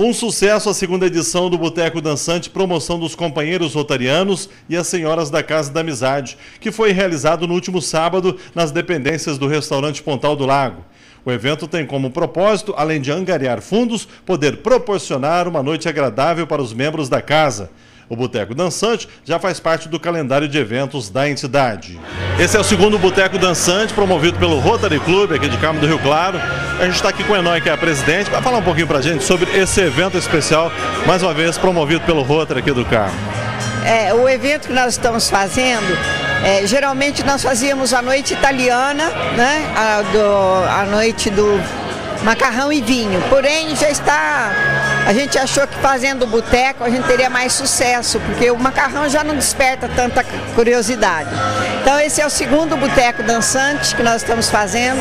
Um sucesso a segunda edição do Boteco Dançante, promoção dos companheiros rotarianos e as senhoras da Casa da Amizade, que foi realizado no último sábado nas dependências do restaurante Pontal do Lago. O evento tem como propósito, além de angariar fundos, poder proporcionar uma noite agradável para os membros da casa. O Boteco Dançante já faz parte do calendário de eventos da entidade. Esse é o segundo Boteco Dançante, promovido pelo Rotary Club aqui de Carmo do Rio Claro. A gente está aqui com o Enói, que é a presidente, para falar um pouquinho para a gente sobre esse evento especial, mais uma vez promovido pelo Rotary aqui do Carmo. É, o evento que nós estamos fazendo, é, geralmente nós fazíamos a noite italiana, né? A, do, a noite do macarrão e vinho. Porém, já está. A gente achou que fazendo o boteco a gente teria mais sucesso, porque o macarrão já não desperta tanta curiosidade. Então, esse é o segundo boteco dançante que nós estamos fazendo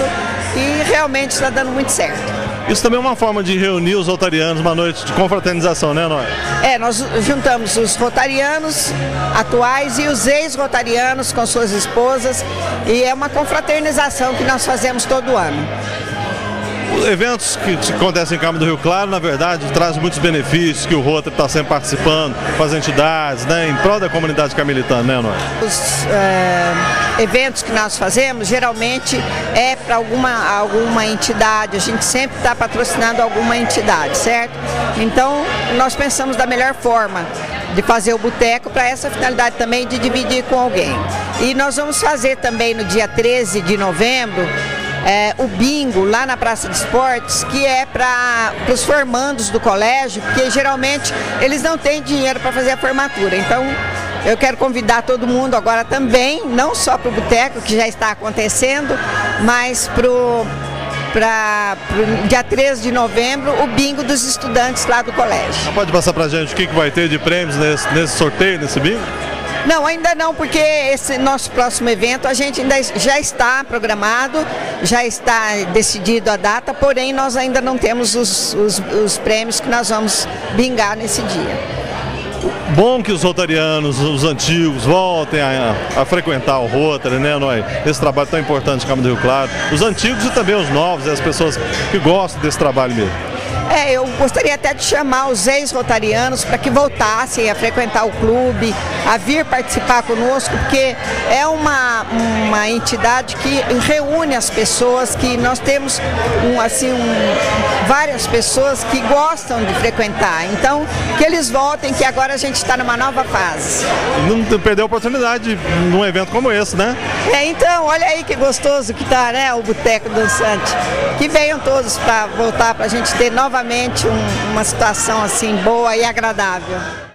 e realmente está dando muito certo. Isso também é uma forma de reunir os rotarianos, uma noite de confraternização, né, Noé? É, nós juntamos os rotarianos atuais e os ex-rotarianos com suas esposas e é uma confraternização que nós fazemos todo ano eventos que acontecem em Câmara do Rio Claro, na verdade, trazem muitos benefícios que o Rotary está sempre participando com as entidades, né, em prol da comunidade carmelitana, né, Noé? Os é, eventos que nós fazemos, geralmente, é para alguma, alguma entidade, a gente sempre está patrocinando alguma entidade, certo? Então, nós pensamos da melhor forma de fazer o boteco para essa finalidade também de dividir com alguém. E nós vamos fazer também no dia 13 de novembro é, o bingo lá na Praça de Esportes, que é para os formandos do colégio, porque geralmente eles não têm dinheiro para fazer a formatura. Então, eu quero convidar todo mundo agora também, não só para o boteco, que já está acontecendo, mas para o para dia 13 de novembro, o bingo dos estudantes lá do colégio. Pode passar para gente o que, que vai ter de prêmios nesse, nesse sorteio, nesse bingo? Não, ainda não, porque esse nosso próximo evento a gente ainda já está programado, já está decidido a data, porém nós ainda não temos os, os, os prêmios que nós vamos bingar nesse dia. Bom que os rotarianos, os antigos, voltem a, a frequentar o Rotary, né, Noé? Esse trabalho tão importante em Câmara do Rio Claro. Os antigos e também os novos, as pessoas que gostam desse trabalho mesmo. É, eu gostaria até de chamar os ex-rotarianos para que voltassem a frequentar o clube, a vir participar conosco, porque é uma, uma entidade que reúne as pessoas, que nós temos um, assim, um, várias pessoas que gostam de frequentar. Então, que eles voltem, que agora a gente está numa nova fase. Não perdeu a oportunidade num evento como esse, né? É, então, olha aí que gostoso que está, né, o Boteco Dançante. Que venham todos para voltar para a gente ter novamente um, uma situação assim boa e agradável.